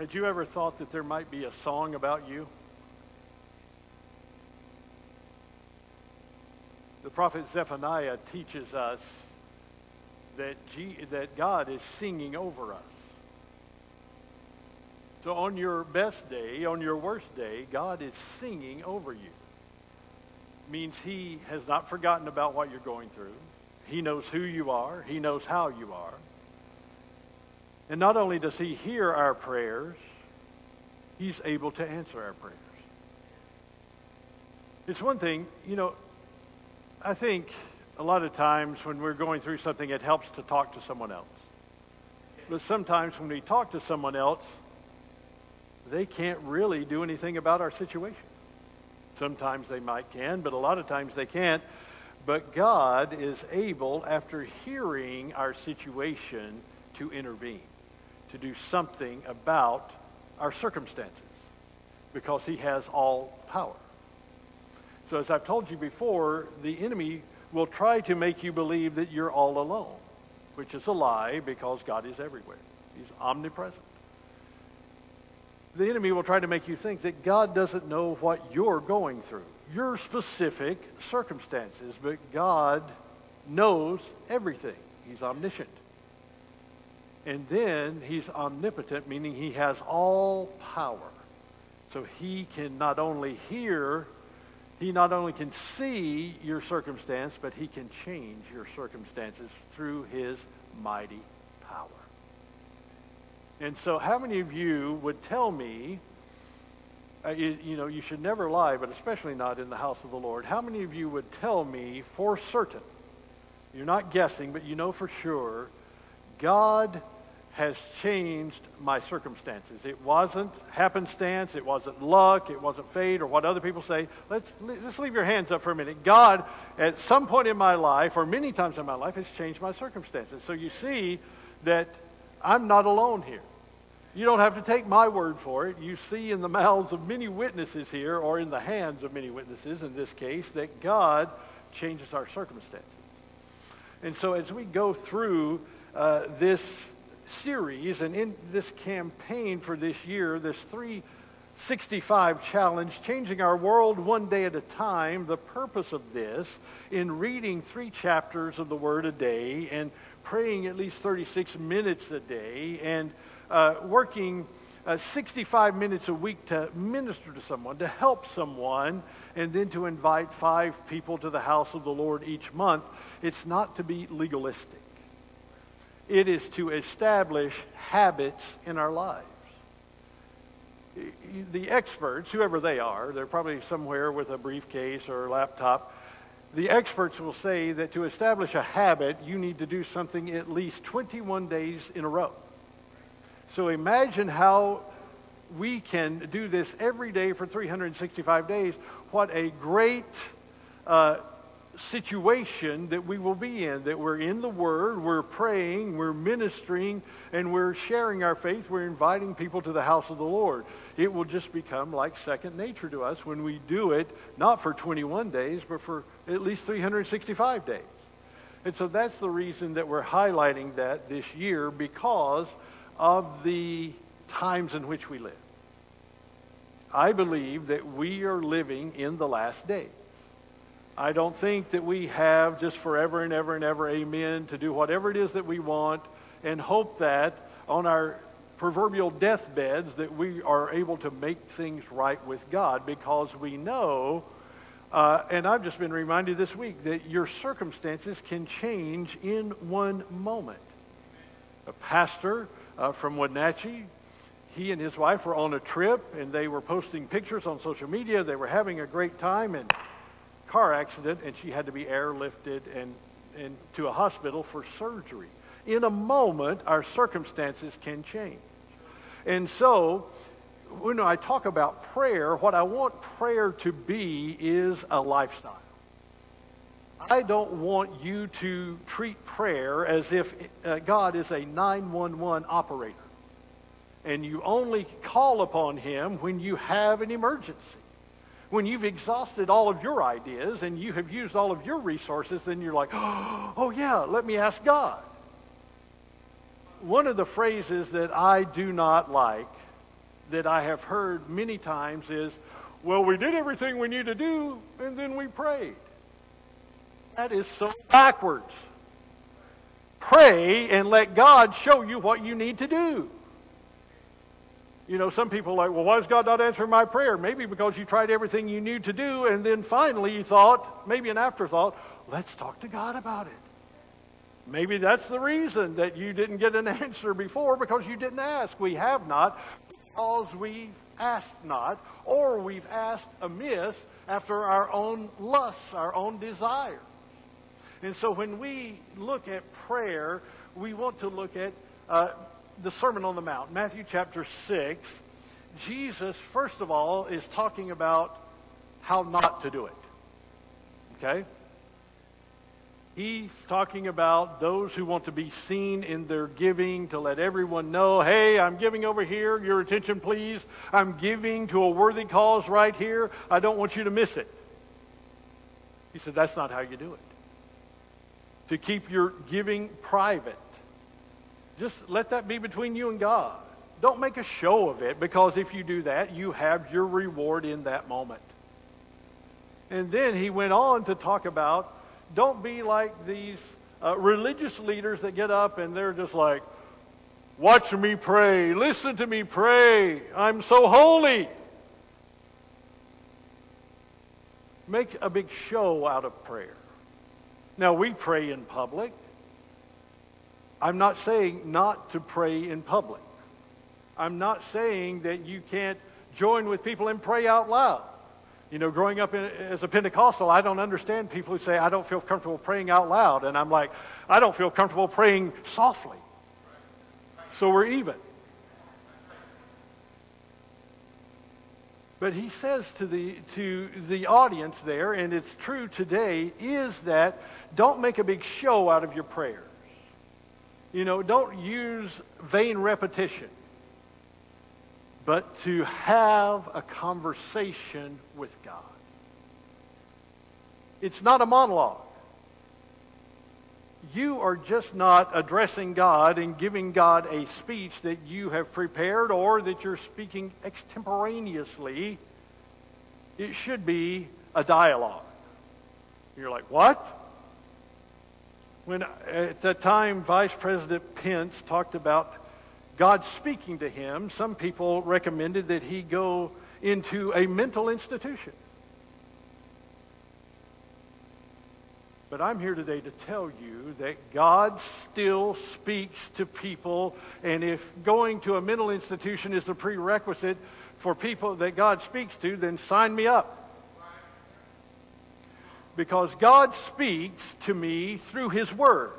Had you ever thought that there might be a song about you? The prophet Zephaniah teaches us that, G, that God is singing over us. So on your best day, on your worst day, God is singing over you. Means he has not forgotten about what you're going through. He knows who you are. He knows how you are. And not only does he hear our prayers, he's able to answer our prayers. It's one thing, you know, I think a lot of times when we're going through something, it helps to talk to someone else. But sometimes when we talk to someone else, they can't really do anything about our situation. Sometimes they might can, but a lot of times they can't. But God is able, after hearing our situation, to intervene, to do something about our circumstances, because He has all power. So, as I've told you before, the enemy will try to make you believe that you're all alone, which is a lie because God is everywhere. He's omnipresent. The enemy will try to make you think that God doesn't know what you're going through, your specific circumstances, but God knows everything. He's omniscient. And then he's omnipotent, meaning he has all power. So he can not only hear he not only can see your circumstance, but he can change your circumstances through his mighty power. And so, how many of you would tell me, uh, you, you know, you should never lie, but especially not in the house of the Lord? How many of you would tell me for certain, you're not guessing, but you know for sure, God has changed my circumstances. It wasn't happenstance, it wasn't luck, it wasn't fate, or what other people say. Let's, let's leave your hands up for a minute. God, at some point in my life, or many times in my life, has changed my circumstances. So you see that I'm not alone here. You don't have to take my word for it. You see in the mouths of many witnesses here, or in the hands of many witnesses in this case, that God changes our circumstances. And so as we go through uh, this series and in this campaign for this year, this 365 challenge, changing our world one day at a time, the purpose of this in reading three chapters of the Word a day and praying at least 36 minutes a day and uh, working uh, 65 minutes a week to minister to someone, to help someone, and then to invite five people to the house of the Lord each month. It's not to be legalistic. It is to establish habits in our lives. The experts, whoever they are, they're probably somewhere with a briefcase or a laptop. The experts will say that to establish a habit, you need to do something at least 21 days in a row. So imagine how we can do this every day for 365 days. What a great uh, situation that we will be in, that we're in the Word, we're praying, we're ministering, and we're sharing our faith. We're inviting people to the house of the Lord. It will just become like second nature to us when we do it, not for 21 days, but for at least 365 days. And so that's the reason that we're highlighting that this year because of the times in which we live. I believe that we are living in the last days. I don't think that we have just forever and ever and ever, amen, to do whatever it is that we want and hope that on our proverbial deathbeds that we are able to make things right with God because we know, uh, and I've just been reminded this week, that your circumstances can change in one moment. A pastor uh, from Wenatchee, he and his wife were on a trip and they were posting pictures on social media. They were having a great time and car accident and she had to be airlifted and, and to a hospital for surgery. In a moment, our circumstances can change. And so, when I talk about prayer, what I want prayer to be is a lifestyle. I don't want you to treat prayer as if uh, God is a 911 operator and you only call upon him when you have an emergency. When you've exhausted all of your ideas and you have used all of your resources, then you're like, oh, yeah, let me ask God. One of the phrases that I do not like that I have heard many times is, well, we did everything we need to do, and then we prayed. That is so backwards. Pray and let God show you what you need to do. You know, some people like, well, why is God not answering my prayer? Maybe because you tried everything you knew to do, and then finally you thought, maybe an afterthought, let's talk to God about it. Maybe that's the reason that you didn't get an answer before because you didn't ask. We have not because we asked not, or we've asked amiss after our own lusts, our own desires. And so when we look at prayer, we want to look at uh, the Sermon on the Mount, Matthew chapter 6, Jesus, first of all, is talking about how not to do it. Okay? He's talking about those who want to be seen in their giving, to let everyone know, hey, I'm giving over here. Your attention, please. I'm giving to a worthy cause right here. I don't want you to miss it. He said, that's not how you do it. To keep your giving private just let that be between you and God. Don't make a show of it because if you do that, you have your reward in that moment. And then he went on to talk about don't be like these uh, religious leaders that get up and they're just like, watch me pray, listen to me pray, I'm so holy. Make a big show out of prayer. Now, we pray in public. I'm not saying not to pray in public. I'm not saying that you can't join with people and pray out loud. You know, growing up in, as a Pentecostal, I don't understand people who say, I don't feel comfortable praying out loud. And I'm like, I don't feel comfortable praying softly. So we're even. But he says to the, to the audience there, and it's true today, is that don't make a big show out of your prayer. You know, don't use vain repetition, but to have a conversation with God. It's not a monologue. You are just not addressing God and giving God a speech that you have prepared or that you're speaking extemporaneously. It should be a dialogue. You're like, what? When at that time Vice President Pence talked about God speaking to him, some people recommended that he go into a mental institution. But I'm here today to tell you that God still speaks to people, and if going to a mental institution is the prerequisite for people that God speaks to, then sign me up because God speaks to me through His Word.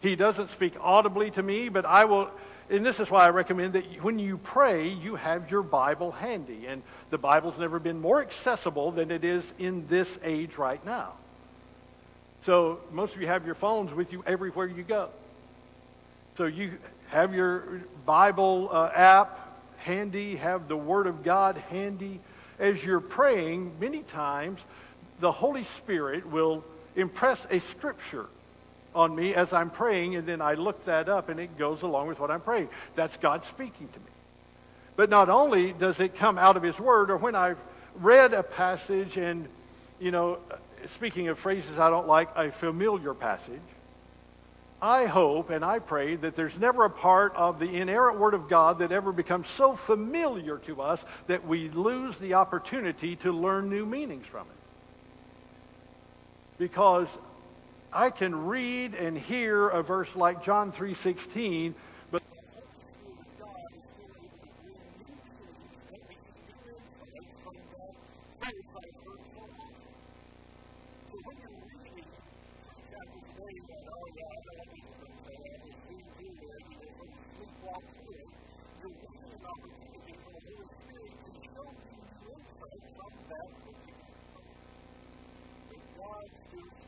He doesn't speak audibly to me, but I will, and this is why I recommend that when you pray, you have your Bible handy. And the Bible's never been more accessible than it is in this age right now. So most of you have your phones with you everywhere you go. So you have your Bible uh, app handy, have the Word of God handy. As you're praying, many times the Holy Spirit will impress a scripture on me as I'm praying, and then I look that up, and it goes along with what I'm praying. That's God speaking to me. But not only does it come out of His Word, or when I've read a passage, and, you know, speaking of phrases I don't like, a familiar passage, I hope and I pray that there's never a part of the inerrant Word of God that ever becomes so familiar to us that we lose the opportunity to learn new meanings from it because I can read and hear a verse like John 3:16 but was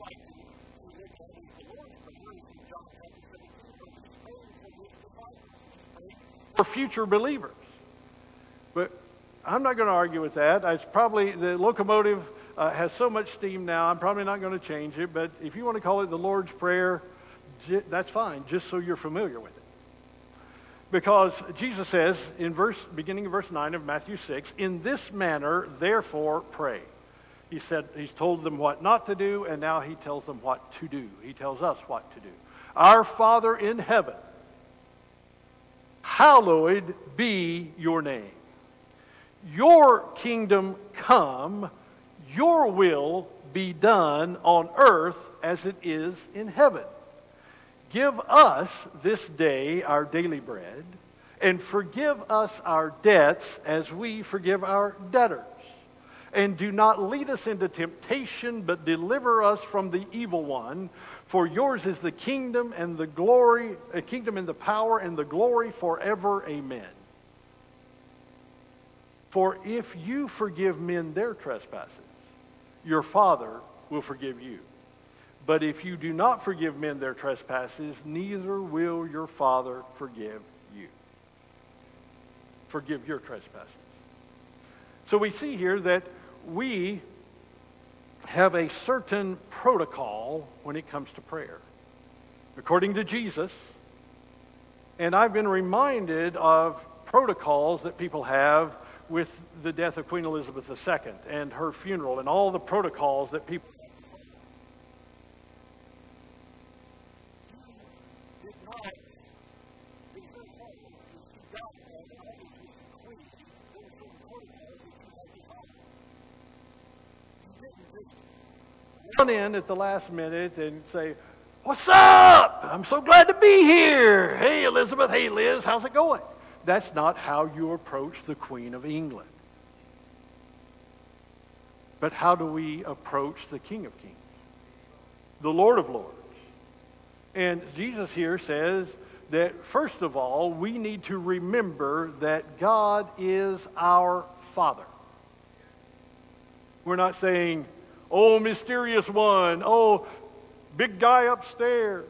To, in John chapter 17, where he's praying for his disciples. For future believers. But I'm not going to argue with that. It's probably the locomotive uh, has so much steam now. I'm probably not going to change it. But if you want to call it the Lord's Prayer, j- that's fine, just so you're familiar with it. Because Jesus says in verse, beginning of verse 9 of Matthew 6, in this manner, therefore, pray. He said, he's told them what not to do, and now he tells them what to do. He tells us what to do. Our Father in heaven, hallowed be your name. Your kingdom come, your will be done on earth as it is in heaven. Give us this day our daily bread, and forgive us our debts as we forgive our debtors. And do not lead us into temptation, but deliver us from the evil one. For yours is the kingdom and the glory, the kingdom and the power and the glory forever. Amen. For if you forgive men their trespasses, your Father will forgive you. But if you do not forgive men their trespasses, neither will your Father forgive you. Forgive your trespasses. So we see here that we have a certain protocol when it comes to prayer. According to Jesus, and I've been reminded of protocols that people have with the death of Queen Elizabeth II and her funeral and all the protocols that people did not be so hard to see God and all of his queen. There were certain protocols that you had to follow. You didn't just run in at the last minute and say, What's up? I'm so glad to be here. Hey, Elizabeth. Hey, Liz. How's it going? That's not how you approach the Queen of England. But how do we approach the King of Kings, the Lord of Lords? And Jesus here says that, first of all, we need to remember that God is our Father. We're not saying, oh, mysterious one, oh, big guy upstairs,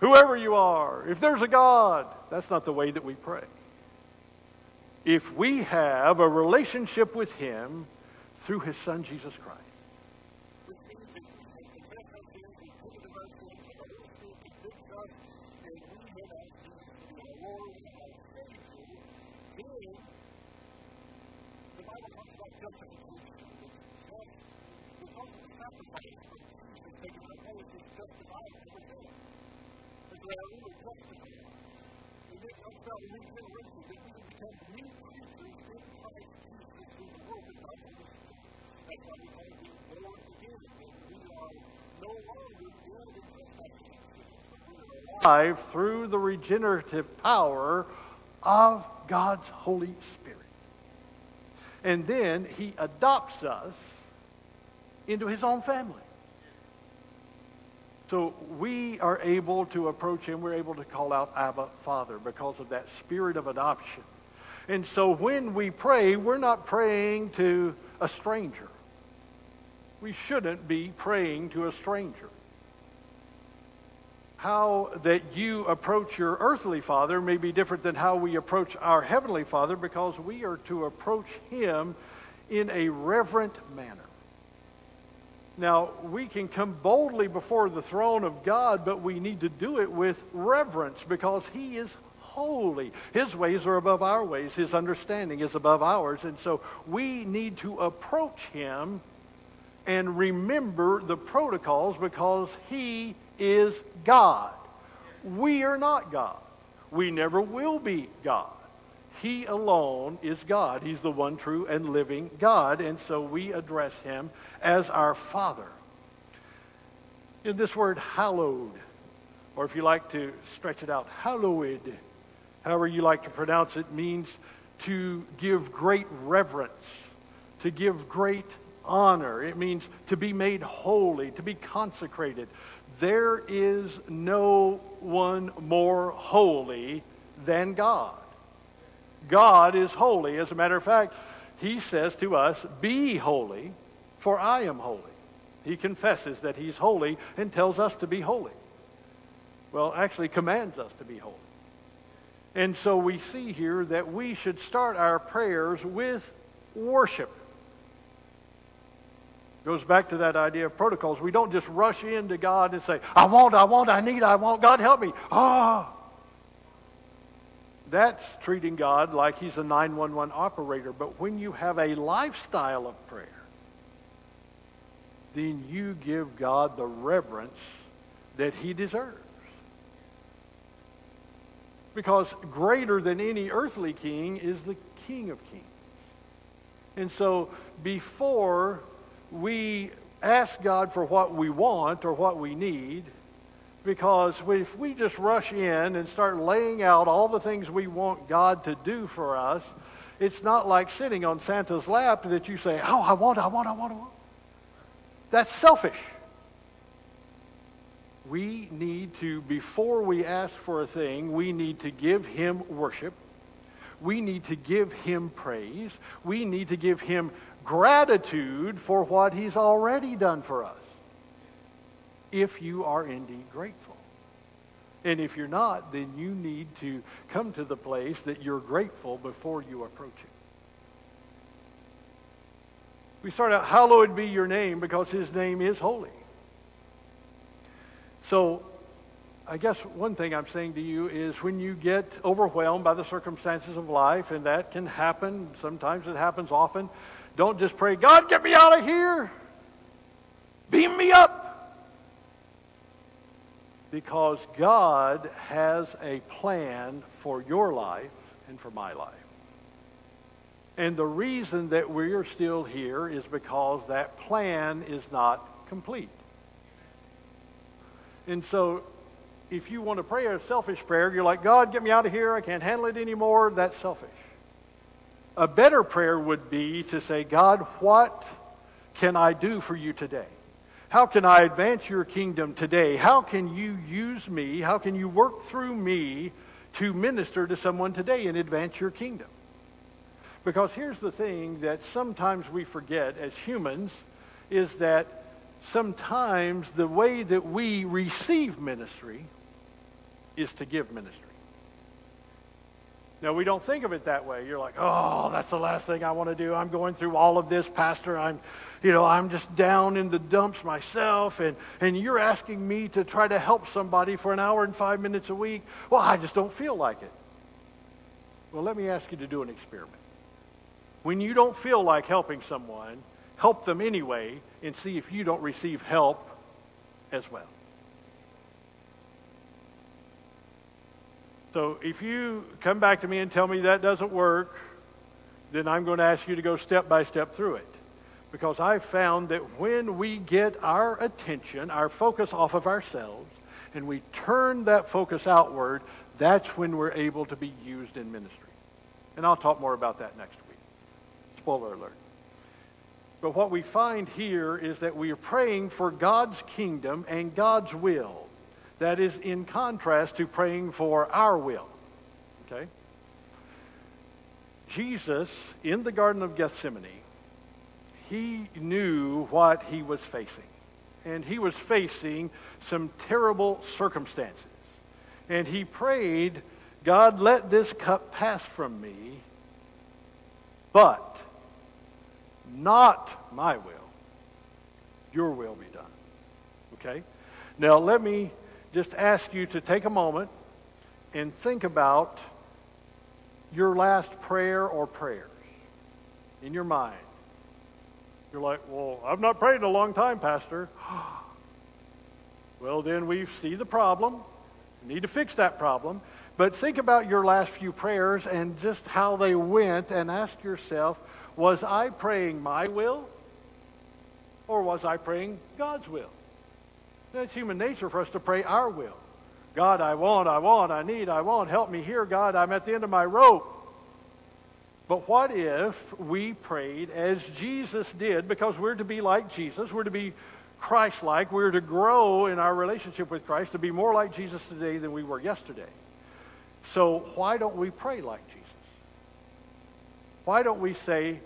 whoever you are, if there's a God. That's not the way that we pray. If we have a relationship with Him through His Son, Jesus Christ, alive through the regenerative power of God's Holy Spirit. And then He adopts us into His own family. So we are able to approach Him, we're able to call out Abba, Father, because of that spirit of adoption. And so when we pray, we're not praying to a stranger. We shouldn't be praying to a stranger how that you approach your earthly father may be different than how we approach our heavenly father because we are to approach him in a reverent manner. Now, we can come boldly before the throne of God, but we need to do it with reverence because he is holy. His ways are above our ways. His understanding is above ours. And so we need to approach him and remember the protocols because he is God. We are not God. We never will be God. He alone is God. He's the one true and living God. And so we address him as our Father. In this word hallowed, or if you like to stretch it out, hallowed, however you like to pronounce it, means to give great reverence, to give great honor. It means to be made holy, to be consecrated. There is no one more holy than God. God is holy. As a matter of fact, he says to us, Be holy, for I am holy. He confesses that he's holy and tells us to be holy. Well, actually commands us to be holy. And so we see here that we should start our prayers with worship. Goes back to that idea of protocols. We don't just rush into God and say, I want, I want, I need, I want, God help me. Ah. That's treating God like he's a 911 operator. But when you have a lifestyle of prayer, then you give God the reverence that he deserves. Because greater than any earthly king is the King of Kings. And so before we ask God for what we want or what we need, because if we just rush in and start laying out all the things we want God to do for us, it's not like sitting on Santa's lap that you say, Oh, I want, I want, I want, I want. That's selfish. We need to, before we ask for a thing, we need to give Him worship. We need to give Him praise. We need to give Him gratitude for what He's already done for us if you are indeed grateful. And if you're not, then you need to come to the place that you're grateful before you approach it. We start out, hallowed be your name, because his name is holy. So I guess one thing I'm saying to you is when you get overwhelmed by the circumstances of life, and that can happen, sometimes it happens often, don't just pray, God, get me out of here. Beam me up because God has a plan for your life and for my life. And the reason that we're still here is because that plan is not complete. And so if you want to pray a selfish prayer, you're like, God, get me out of here. I can't handle it anymore. That's selfish. A better prayer would be to say, God, what can I do for you today? How can I advance your kingdom today? How can you use me? How can you work through me to minister to someone today and advance your kingdom? Because here's the thing that sometimes we forget as humans is that sometimes the way that we receive ministry is to give ministry. Now, we don't think of it that way. You're like, oh, that's the last thing I want to do. I'm going through all of this, Pastor. I'm, you know, I'm just down in the dumps myself, and, and you're asking me to try to help somebody for an hour and five minutes a week. Well, I just don't feel like it. Well, let me ask you to do an experiment. When you don't feel like helping someone, help them anyway and see if you don't receive help as well. So if you come back to me and tell me that doesn't work, then I'm going to ask you to go step by step through it. Because I've found that when we get our attention, our focus off of ourselves, and we turn that focus outward, that's when we're able to be used in ministry. And I'll talk more about that next week. Spoiler alert. But what we find here is that we are praying for God's kingdom and God's will. That is in contrast to praying for our will. Okay? Jesus, in the Garden of Gethsemane, he knew what he was facing. And he was facing some terrible circumstances. And he prayed, God, let this cup pass from me, but not my will. Your will be done. Okay? Now, let me just ask you to take a moment and think about your last prayer or prayers in your mind. You're like, well, I've not prayed in a long time, Pastor. well, then we see the problem. We need to fix that problem. But think about your last few prayers and just how they went and ask yourself, was I praying my will or was I praying God's will? It's human nature for us to pray our will. God, I want, I want, I need, I want. Help me here, God. I'm at the end of my rope. But what if we prayed as Jesus did? Because we're to be like Jesus. We're to be Christ like. We're to grow in our relationship with Christ to be more like Jesus today than we were yesterday. So why don't we pray like Jesus? Why don't we say,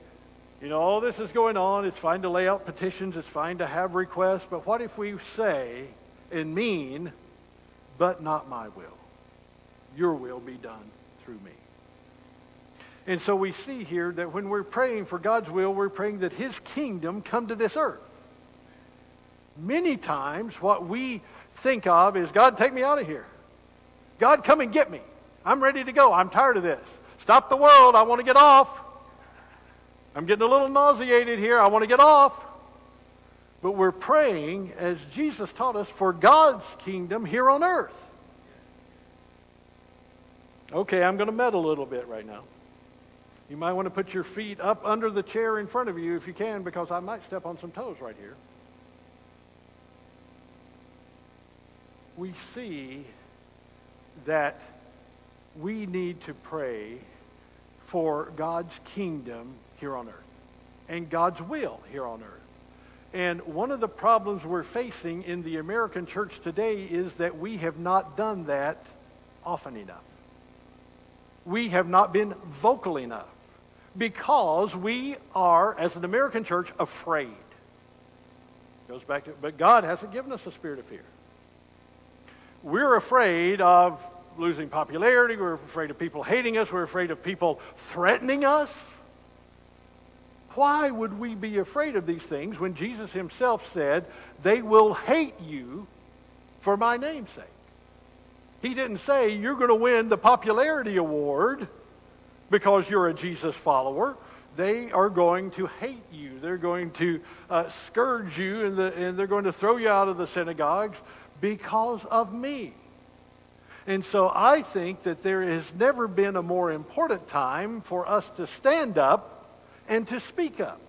you know, all this is going on. It's fine to lay out petitions. It's fine to have requests. But what if we say and mean, but not my will? Your will be done through me. And so we see here that when we're praying for God's will, we're praying that his kingdom come to this earth. Many times what we think of is, God, take me out of here. God, come and get me. I'm ready to go. I'm tired of this. Stop the world. I want to get off. I'm getting a little nauseated here. I want to get off. But we're praying, as Jesus taught us, for God's kingdom here on earth. Okay, I'm going to meddle a little bit right now. You might want to put your feet up under the chair in front of you if you can, because I might step on some toes right here. We see that we need to pray for God's kingdom here on earth and God's will here on earth. And one of the problems we're facing in the American church today is that we have not done that often enough. We have not been vocal enough because we are, as an American church, afraid. Goes back to, but God hasn't given us a spirit of fear. We're afraid of losing popularity. We're afraid of people hating us. We're afraid of people threatening us. Why would we be afraid of these things when Jesus himself said, They will hate you for my name's sake? He didn't say you're going to win the popularity award because you're a Jesus follower. They are going to hate you. They're going to uh, scourge you and, the, and they're going to throw you out of the synagogues because of me. And so I think that there has never been a more important time for us to stand up and to speak up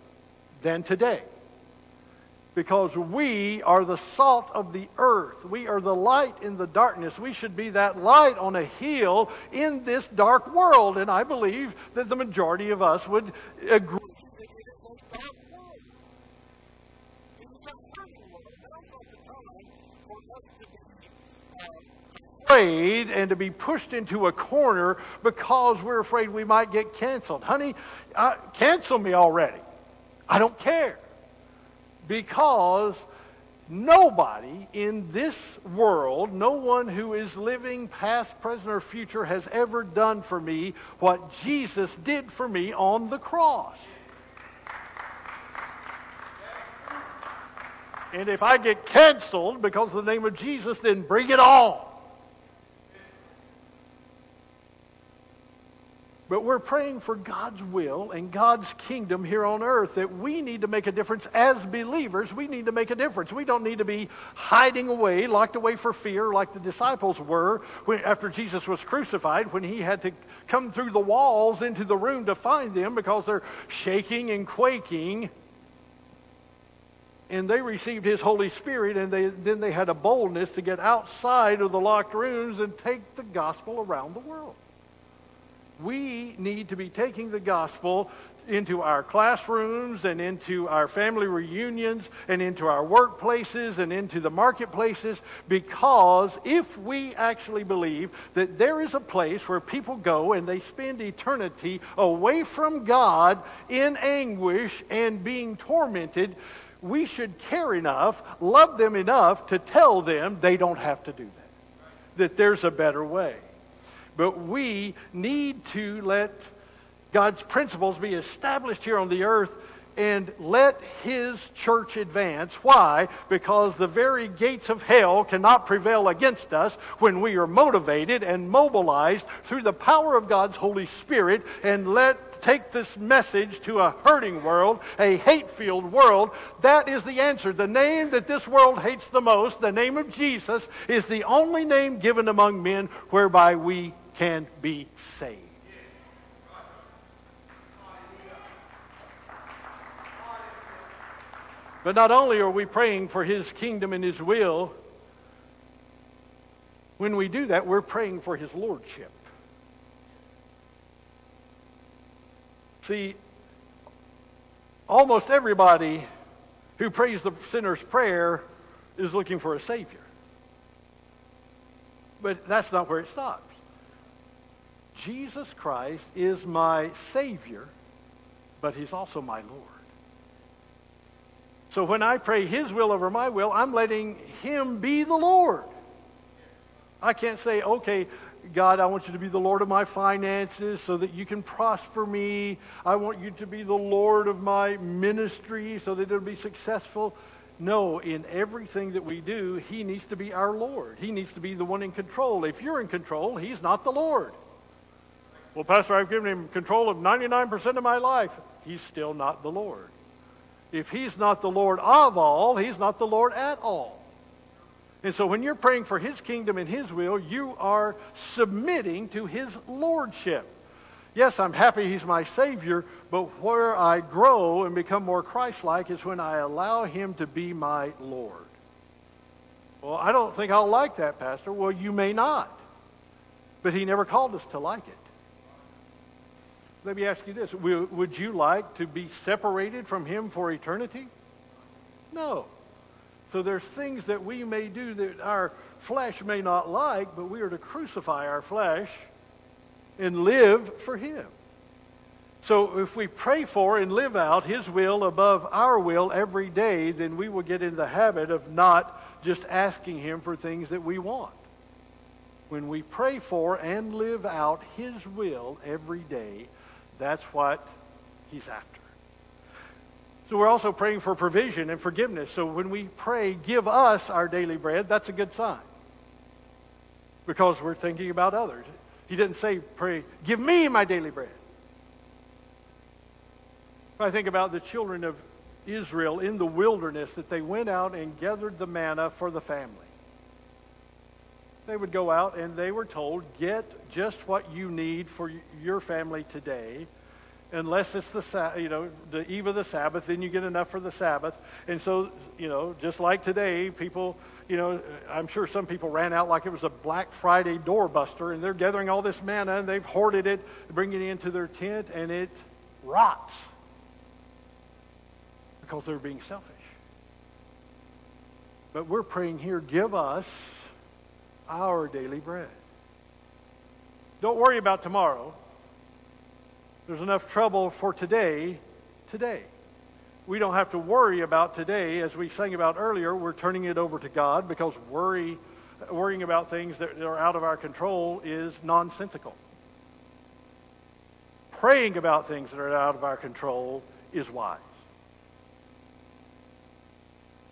than today. Because we are the salt of the earth. We are the light in the darkness. We should be that light on a hill in this dark world. And I believe that the majority of us would agree afraid and to be pushed into a corner because we're afraid we might get canceled. Honey, uh, cancel me already. I don't care. Because nobody in this world, no one who is living past, present, or future has ever done for me what Jesus did for me on the cross. And if I get canceled because of the name of Jesus, then bring it on. But we're praying for God's will and God's kingdom here on earth that we need to make a difference as believers. We need to make a difference. We don't need to be hiding away, locked away for fear like the disciples were when, after Jesus was crucified, when he had to come through the walls into the room to find them because they're shaking and quaking. And they received his Holy Spirit, and they, then they had a boldness to get outside of the locked rooms and take the gospel around the world we need to be taking the gospel into our classrooms and into our family reunions and into our workplaces and into the marketplaces because if we actually believe that there is a place where people go and they spend eternity away from God in anguish and being tormented, we should care enough, love them enough to tell them they don't have to do that, that there's a better way. But we need to let God's principles be established here on the earth and let his church advance. Why? Because the very gates of hell cannot prevail against us when we are motivated and mobilized through the power of God's Holy Spirit and let take this message to a hurting world, a hate-filled world. That is the answer. The name that this world hates the most, the name of Jesus, is the only name given among men whereby we can be saved. But not only are we praying for His kingdom and His will, when we do that, we're praying for His lordship. See, almost everybody who prays the sinner's prayer is looking for a Savior. But that's not where it stops. Jesus Christ is my Savior, but He's also my Lord. So when I pray His will over my will, I'm letting Him be the Lord. I can't say, okay, God, I want you to be the Lord of my finances so that you can prosper me. I want you to be the Lord of my ministry so that it'll be successful. No, in everything that we do, He needs to be our Lord. He needs to be the one in control. If you're in control, He's not the Lord. Well, Pastor, I've given Him control of 99% of my life. He's still not the Lord. If he's not the Lord of all, he's not the Lord at all. And so when you're praying for his kingdom and his will, you are submitting to his lordship. Yes, I'm happy he's my Savior, but where I grow and become more Christ like is when I allow him to be my Lord. Well, I don't think I'll like that, Pastor. Well, you may not. But he never called us to like it. Let me ask you this. Would you like to be separated from him for eternity? No. So there's things that we may do that our flesh may not like, but we are to crucify our flesh and live for him. So if we pray for and live out his will above our will every day, then we will get in the habit of not just asking him for things that we want. When we pray for and live out his will every day, that's what he's after. So we're also praying for provision and forgiveness. So when we pray, give us our daily bread, that's a good sign. Because we're thinking about others. He didn't say, pray, give me my daily bread. I think about the children of Israel in the wilderness that they went out and gathered the manna for the family. They would go out and they were told, get just what you need for your family today. Unless it's the you know the eve of the Sabbath, then you get enough for the Sabbath. And so you know, just like today, people you know, I'm sure some people ran out like it was a Black Friday doorbuster, and they're gathering all this manna and they've hoarded it, bringing it into their tent, and it rots because they're being selfish. But we're praying here, give us our daily bread. Don't worry about tomorrow. There's enough trouble for today, today. We don't have to worry about today. As we sang about earlier, we're turning it over to God because worry, worrying about things that are out of our control is nonsensical. Praying about things that are out of our control is wise.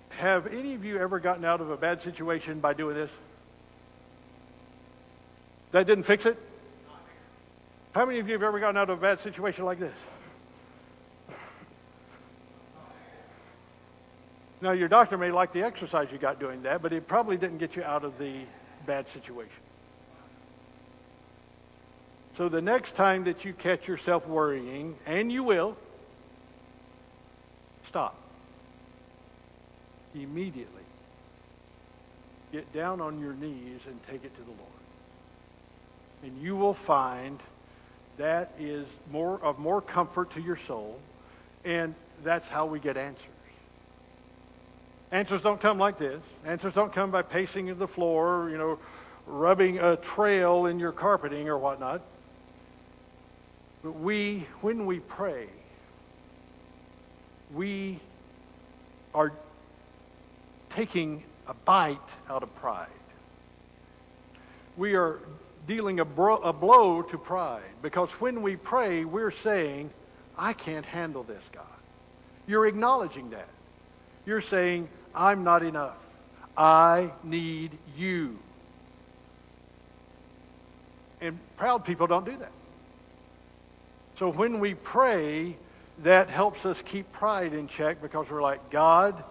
Have any of you ever gotten out of a bad situation by doing this? That didn't fix it? How many of you have ever gotten out of a bad situation like this? Now, your doctor may like the exercise you got doing that, but it probably didn't get you out of the bad situation. So the next time that you catch yourself worrying, and you will, stop. Immediately. Get down on your knees and take it to the Lord and you will find that is more of more comfort to your soul, and that's how we get answers. Answers don't come like this. Answers don't come by pacing in the floor, you know, rubbing a trail in your carpeting or whatnot. But we, when we pray, we are taking a bite out of pride. We are dealing a, bro- a blow to pride. Because when we pray, we're saying, I can't handle this, God. You're acknowledging that. You're saying, I'm not enough. I need you. And proud people don't do that. So when we pray, that helps us keep pride in check because we're like, God,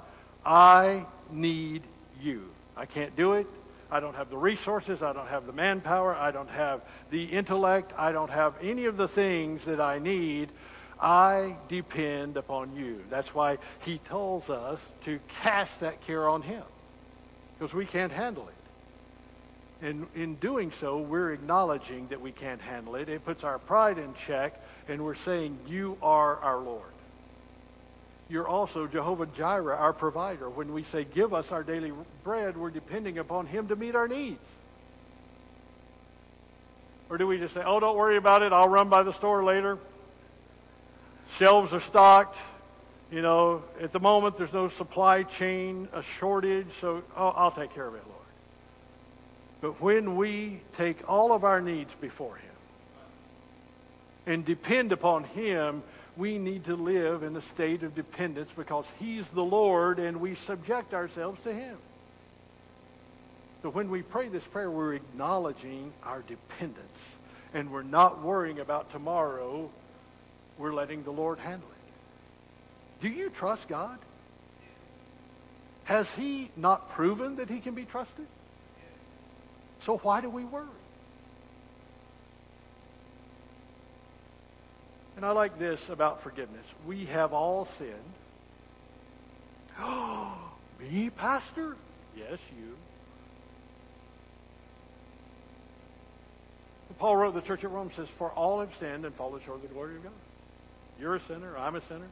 I need you. I can't do it. I don't have the resources. I don't have the manpower. I don't have the intellect. I don't have any of the things that I need. I depend upon you. That's why he tells us to cast that care on him because we can't handle it. And in doing so, we're acknowledging that we can't handle it. It puts our pride in check, and we're saying, You are our Lord. You're also Jehovah Jireh, our provider. When we say, Give us our daily bread, we're depending upon Him to meet our needs. Or do we just say, Oh, don't worry about it, I'll run by the store later? Shelves are stocked. You know, at the moment, there's no supply chain, a shortage, so oh, I'll take care of it, Lord. But when we take all of our needs before Him and depend upon Him, we need to live in a state of dependence because He's the Lord and we subject ourselves to Him. So when we pray this prayer, we're acknowledging our dependence and we're not worrying about tomorrow. We're letting the Lord handle it. Do you trust God? Has He not proven that He can be trusted? So why do we worry? And I like this about forgiveness. We have all sinned. Me, Pastor? Yes, you. Paul wrote the church at Rome says, For all have sinned and fallen short of the glory of God. You're a sinner. I'm a sinner.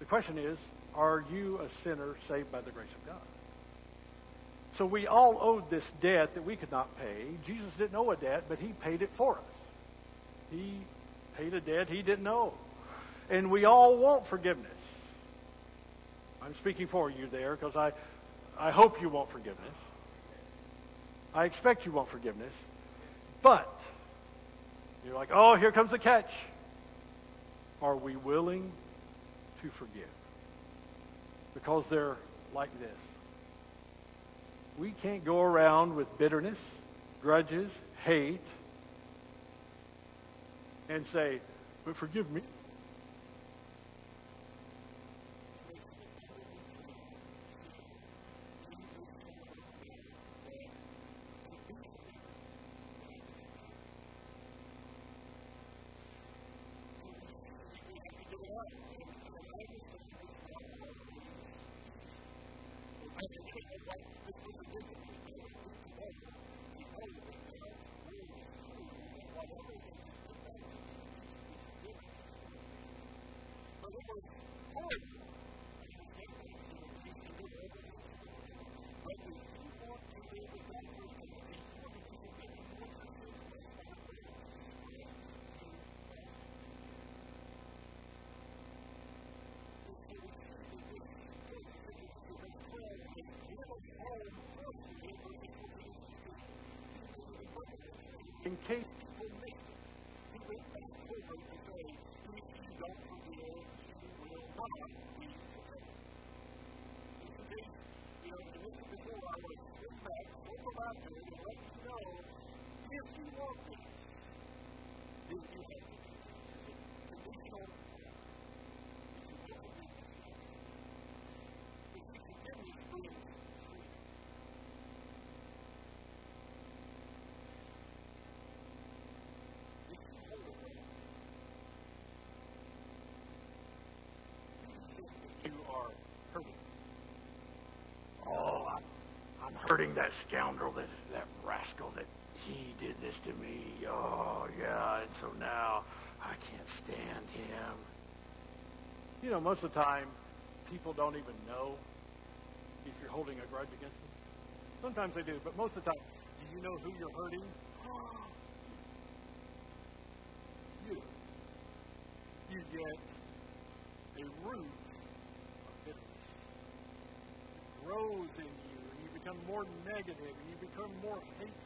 The question is, are you a sinner saved by the grace of God? So we all owed this debt that we could not pay. Jesus didn't owe a debt, but he paid it for us. He paid a debt he didn't owe. And we all want forgiveness. I'm speaking for you there because I, I hope you want forgiveness. I expect you want forgiveness. But you're like, oh, here comes the catch. Are we willing to forgive? Because they're like this we can't go around with bitterness, grudges, hate, and say, but forgive me. In case people miss it. He went back over to say, if you don't forgive, you will not be forgiven. Just in case, you know, in this before, I want to swing back, circle back to it, and let you know, if you want this, then you have to do it. Conditional hurting that scoundrel, that, that rascal, that he did this to me. Oh, yeah, and so now I can't stand him. You know, most of the time, people don't even know if you're holding a grudge against them. Sometimes they do, but most of the time, do you know who you're hurting? you. You get a root of bitterness. It grows in more negative you become more hateful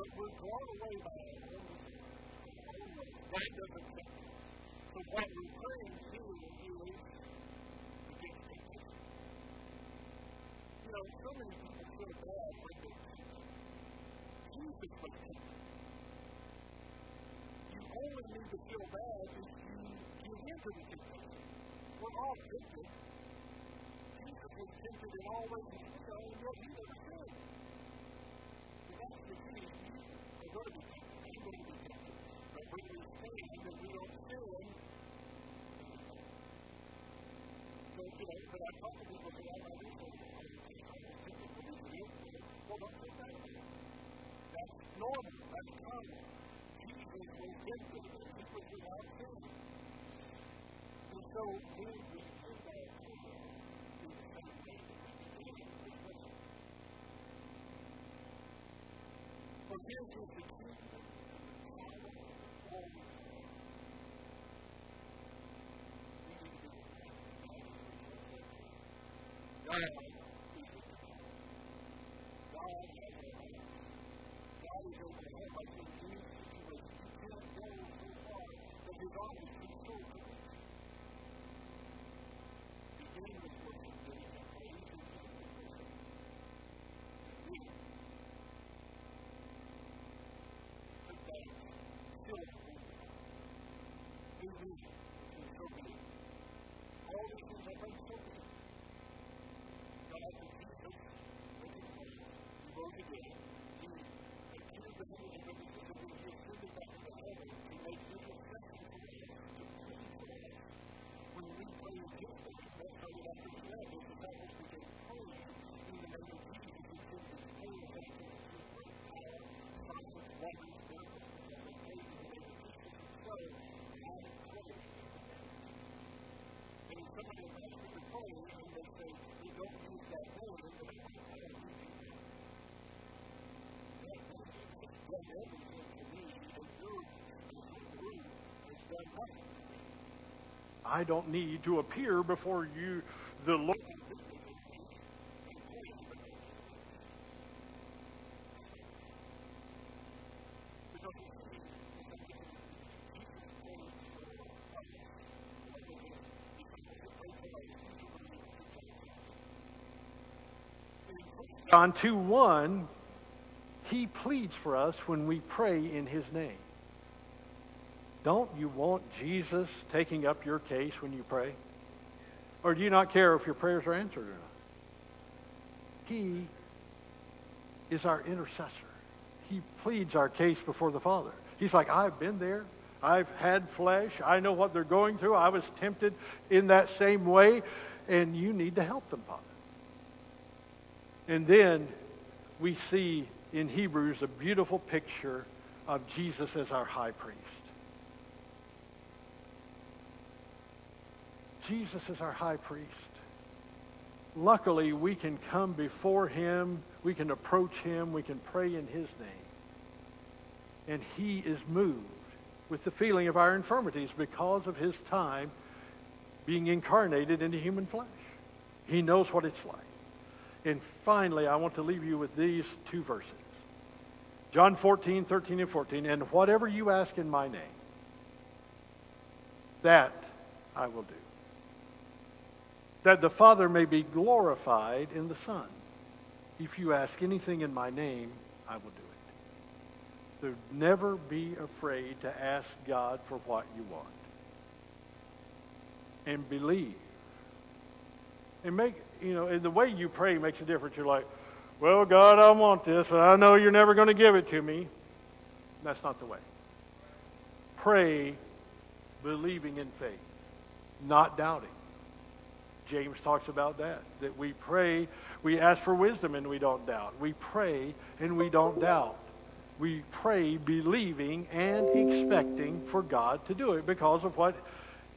we're drawn away by it. That doesn't fit. So what we're praying here is against temptation. You know, so many people feel bad when tempted. Jesus was tempted. You only need to feel bad if you give in to the temptation. We're all tempted. Jesus was tempted in all ways, and yet he sinned. But that's the key going to be tempted. I'm going to be tempted. But when we stand and we don't sin, so, you know, but I talk to people say, I'm not interested. I'm just tempted to be tempted. Well, don't feel bad about it. That's normal. That's common. Jesus was tempted, and he was without sin. And so, when we think about sin, we say, For here's the. God, God me. So many. All these things have been so many. God, Jesus, I don't need to appear before you, the Lord. John 2 1, he pleads for us when we pray in his name. don't you want Jesus taking up your case when you pray? Or do you not care if your prayers are answered or not? He is our intercessor. He pleads our case before the Father. He's like, I've been there. I've had flesh. I know what they're going through. I was tempted in that same way, and you need to help them, Father. And then we see in Hebrews a beautiful picture of Jesus as our high priest. Jesus is our high priest. Luckily, we can come before him, we can approach him, we can pray in his name. And he is moved with the feeling of our infirmities because of his time being incarnated into human flesh. He knows what it's like. And finally, I want to leave you with these two verses. John 14, 13, and 14. And whatever you ask in my name, that I will do that the Father may be glorified in the Son. If you ask anything in my name, I will do it. So never be afraid to ask God for what you want. And believe. And make, you know, and the way you pray makes a difference. You're like, well, God, I want this, but I know you're never going to give it to me. That's not the way. Pray believing in faith, not doubting. James talks about that, that we pray, we ask for wisdom and we don't doubt. We pray and we don't doubt. We pray believing and expecting for God to do it because of what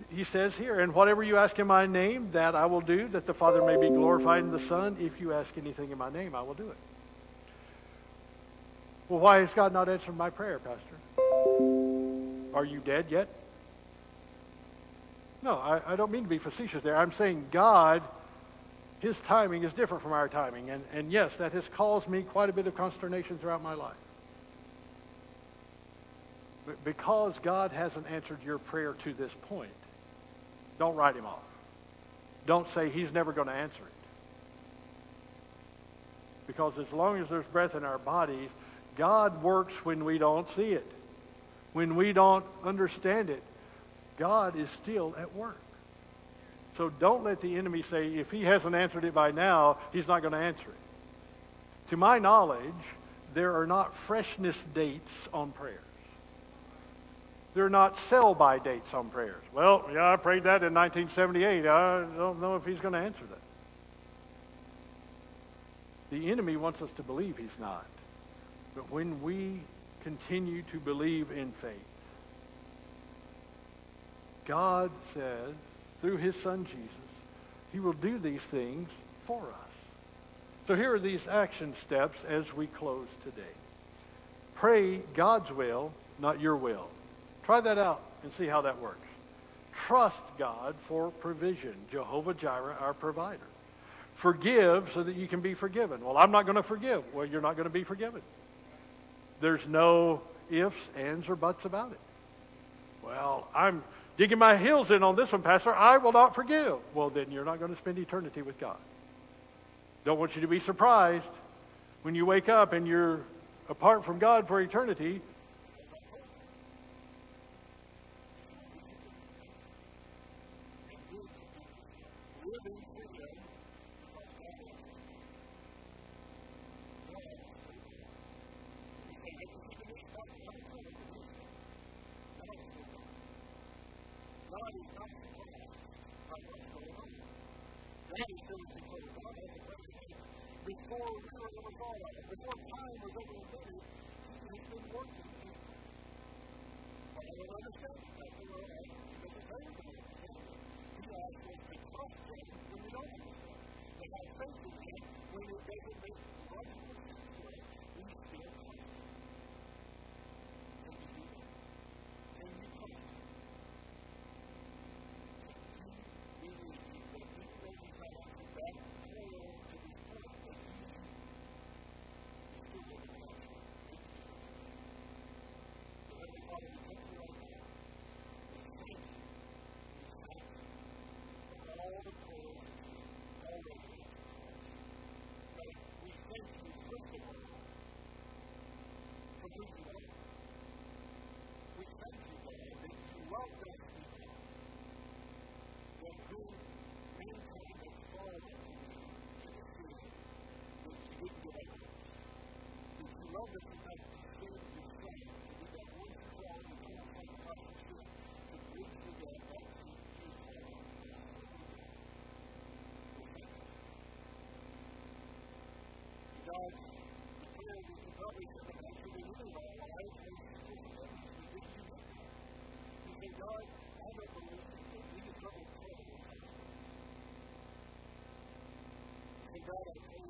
he says here. And whatever you ask in my name, that I will do, that the Father may be glorified in the Son. If you ask anything in my name, I will do it. Well, why has God not answered my prayer, Pastor? Are you dead yet? No, I, I don't mean to be facetious there. I'm saying God, his timing is different from our timing. And, and yes, that has caused me quite a bit of consternation throughout my life. Because God hasn't answered your prayer to this point, don't write him off. Don't say he's never going to answer it. Because as long as there's breath in our bodies, God works when we don't see it, when we don't understand it, God is still at work. So don't let the enemy say, if he hasn't answered it by now, he's not going to answer it. To my knowledge, there are not freshness dates on prayers. There are not sell-by dates on prayers. Well, yeah, I prayed that in 1978. I don't know if he's going to answer that. The enemy wants us to believe he's not. But when we continue to believe in faith, God says, through his son Jesus, he will do these things for us. So here are these action steps as we close today. Pray God's will, not your will. Try that out and see how that works. Trust God for provision, Jehovah Jireh, our provider. Forgive so that you can be forgiven. Well, I'm not going to forgive. Well, you're not going to be forgiven. There's no ifs, ands, or buts about it. Well, I'm digging my heels in on this one, Pastor. I will not forgive. Well, then you're not going to spend eternity with God. Don't want you to be surprised when you wake up and you're apart from God for eternity all the glory, all the glory. Right? We thank you, first of all, for who you are. We thank you, God, that you love us, that you maintain the sorrow that you didn't give up. That you love us, God, the prayer that we probably should have actually knew in our lives is just that we didn't use it. We say, God, I don't believe that you can trouble prayer. So God, I pray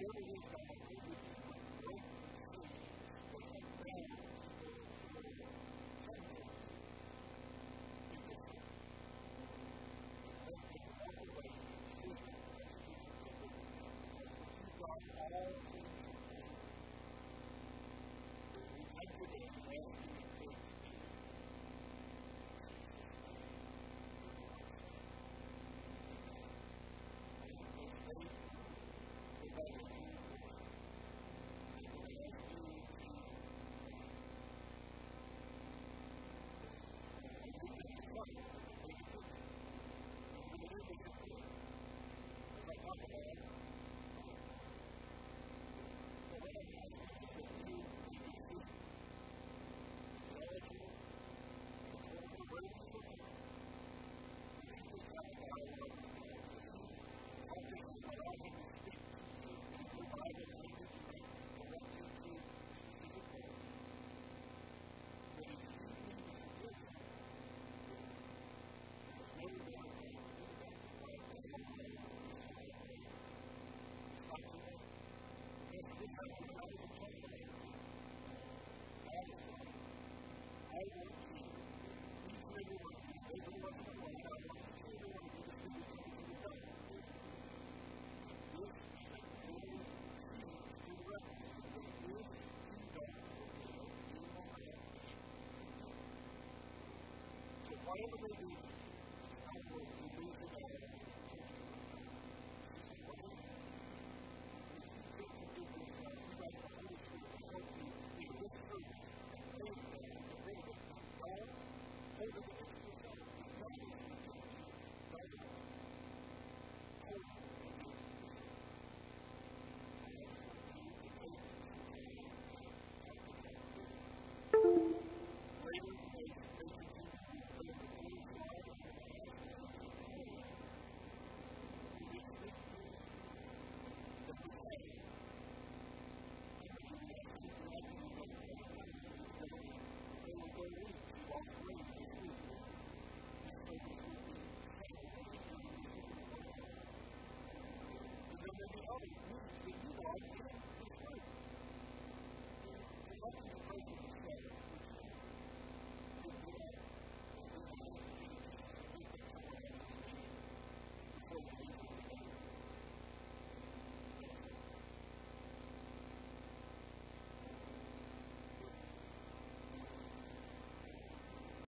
God,